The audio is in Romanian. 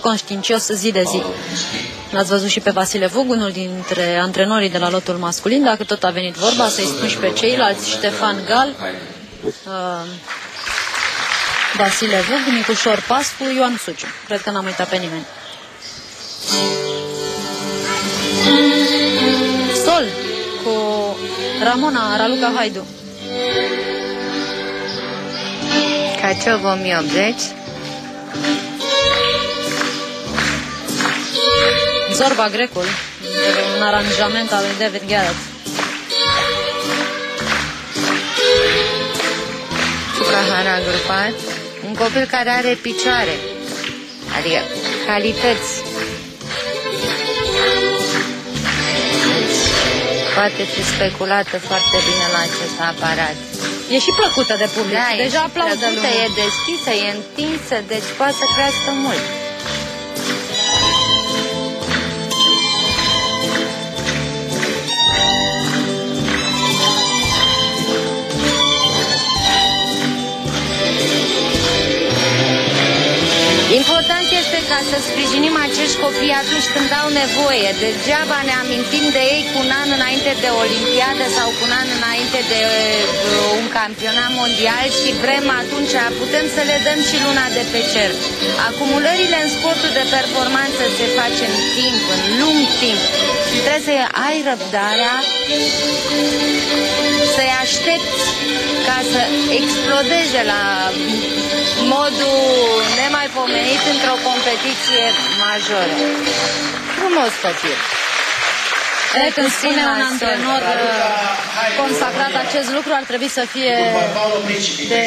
conștiincios zi de zi. L-ați văzut și pe Vasile Vug, unul dintre antrenorii de la lotul masculin, dacă tot a venit vorba, să-i spun și pe ceilalți, Ștefan Gal, uh, Vasile Vug, Nicușor Pascu, Ioan Suciu. Cred că n-am uitat pe nimeni. Sol cu Ramona Raluca Haidu. Caciov 1080. Zorba Grecul, un aranjament al lui David Garrett. Sukahara agrupat. Un copil care are picioare, adică calități. Poate fi speculată foarte bine la acest aparat. E și plăcută de public. Da, e Deja și aplaudă plăcută, lumea. e deschisă, e întinsă, deci poate să crească mult. Să sprijinim acești copii atunci când au nevoie. Degeaba ne amintim de ei cu un an înainte de Olimpiadă sau cu un an înainte de uh, un campionat mondial și vrem atunci, putem să le dăm și luna de pe cer. Acumulările în sportul de performanță se face în timp, în lung timp. Și trebuie să ai răbdarea să-i aștepți ca să explodeze la modul nemaipomenit într-o competiție majoră. Frumos copil. E, când Puțin spune un mai antrenor sol. uh, consacrat acest lucru, ar trebui să fie de